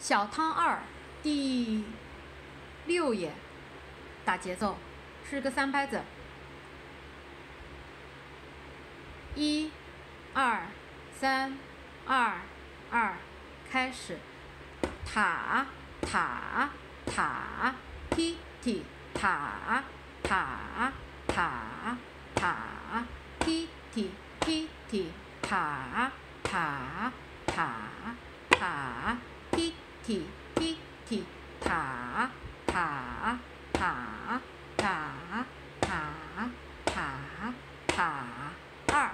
小汤二第六页，打节奏，是个三拍子，一、二、三、二、二，开始，塔塔塔，踢踢塔塔塔塔，踢踢踢踢塔塔塔塔，踢踢踢，塔塔塔塔塔塔塔，二。